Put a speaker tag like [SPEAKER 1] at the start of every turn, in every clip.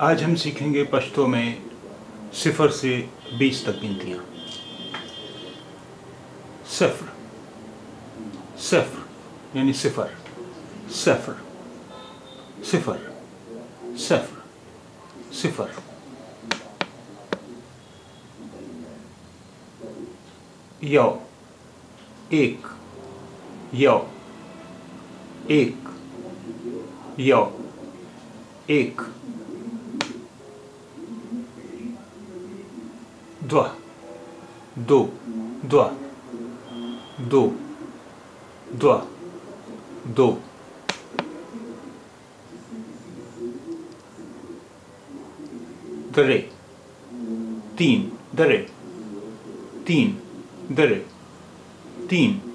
[SPEAKER 1] आज हम सीखेंगे पश्तो में सिफर से बीस तक गिनतियाँ। सफ़र। सफ़र, यानी सिफर। सफ़र। सिफर। सफ़र। सिफर। यौ एक। यौ एक। यौ एक। 2 2 2 2 2 2 3 3 3 3 3 3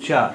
[SPEAKER 1] 4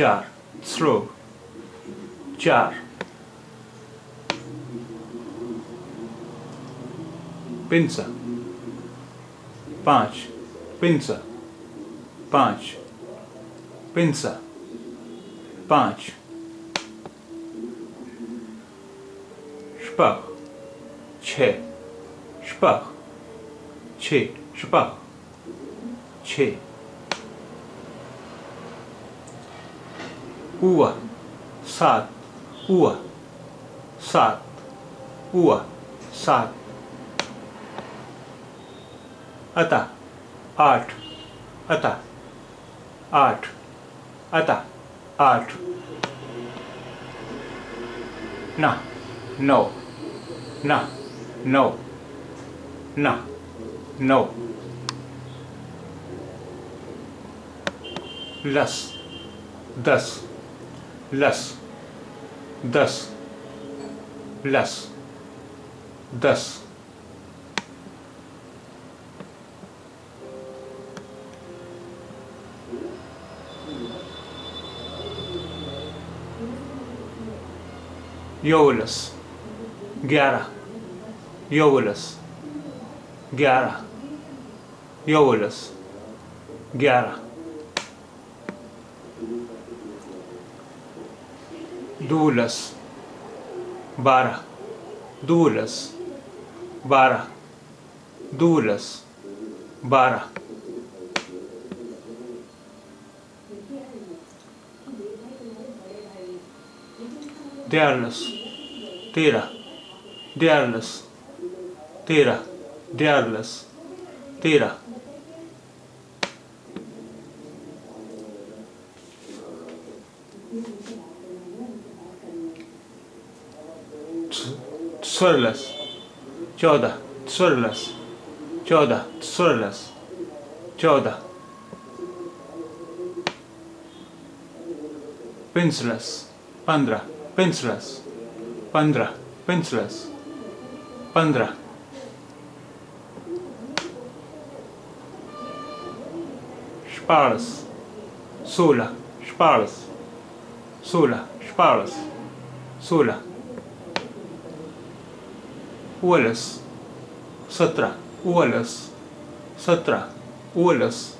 [SPEAKER 1] चार स्लो चार। पिंसा पाँच। पिंसा पाँच। पिंसा पाँच। स्पख छ। स्पख छ। स्पख छ। Ua, सात Ua, सात Ua, सात अता आठ अता आठ अता आठ ना नौ ना नौ ना नौ लस दस las, das, las, das. Jaulis, gera, jaulis, gera, jaulis, gera. dulas, vara, dulas, vara, dulas, vara. Diarlas, tira, diarlas, tira, diarlas, tira. tsuerlas, choda, tsuerlas, choda, tsuerlas, choda. Pincelas, pandra, pincelas, pandra, pincelas, pandra. Sparas, sula, sparas, sula, sparas, sula. ओलस सत्रह ओलस सत्रह ओलस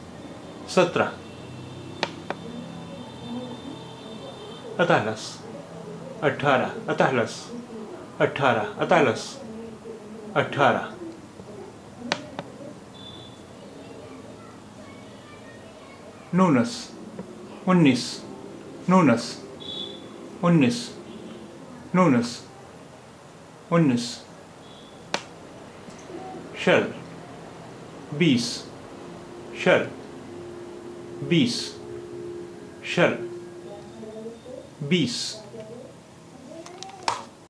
[SPEAKER 1] सत्रह अतालस अठारह अतालस अठारह अतालस अठारह नूनस, उन्नीस नूनस उन्नीस नूनस, उन्नीस। शल बीस। शर बीस। शर बीस।